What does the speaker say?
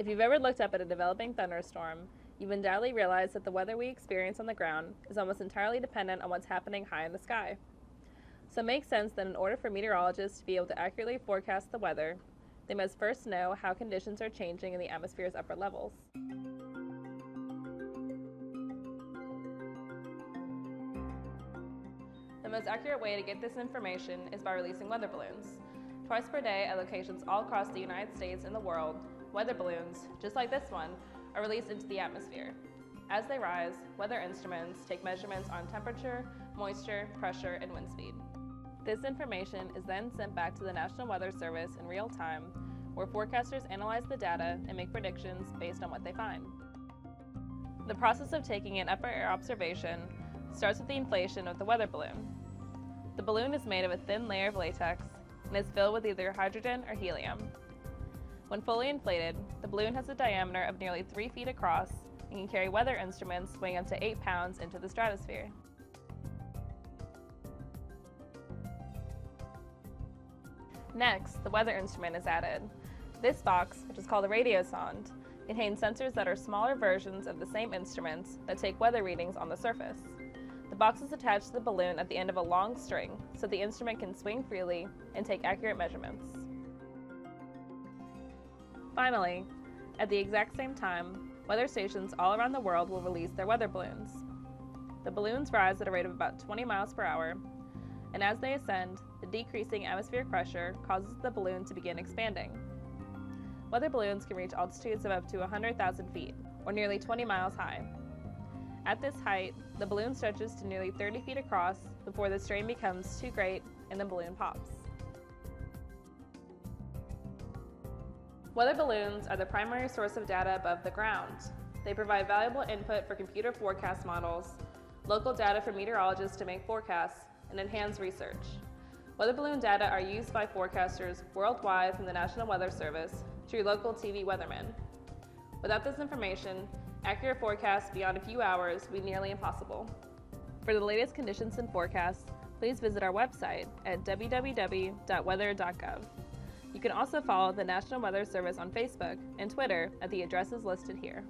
If you've ever looked up at a developing thunderstorm, you've undoubtedly realized that the weather we experience on the ground is almost entirely dependent on what's happening high in the sky. So it makes sense that in order for meteorologists to be able to accurately forecast the weather, they must first know how conditions are changing in the atmosphere's upper levels. The most accurate way to get this information is by releasing weather balloons. Twice per day at locations all across the United States and the world, weather balloons, just like this one, are released into the atmosphere. As they rise, weather instruments take measurements on temperature, moisture, pressure, and wind speed. This information is then sent back to the National Weather Service in real time, where forecasters analyze the data and make predictions based on what they find. The process of taking an upper air observation starts with the inflation of the weather balloon. The balloon is made of a thin layer of latex and is filled with either hydrogen or helium. When fully inflated, the balloon has a diameter of nearly 3 feet across and can carry weather instruments weighing up to 8 pounds into the stratosphere. Next, the weather instrument is added. This box, which is called a radiosonde, contains sensors that are smaller versions of the same instruments that take weather readings on the surface. Box is attached to the balloon at the end of a long string so the instrument can swing freely and take accurate measurements. Finally, at the exact same time, weather stations all around the world will release their weather balloons. The balloons rise at a rate of about 20 miles per hour, and as they ascend, the decreasing atmospheric pressure causes the balloon to begin expanding. Weather balloons can reach altitudes of up to 100,000 feet, or nearly 20 miles high. At this height, the balloon stretches to nearly 30 feet across before the strain becomes too great and the balloon pops. Weather balloons are the primary source of data above the ground. They provide valuable input for computer forecast models, local data for meteorologists to make forecasts, and enhance research. Weather balloon data are used by forecasters worldwide from the National Weather Service through local TV weathermen. Without this information, accurate forecasts beyond a few hours would be nearly impossible. For the latest conditions and forecasts, please visit our website at www.weather.gov. You can also follow the National Weather Service on Facebook and Twitter at the addresses listed here.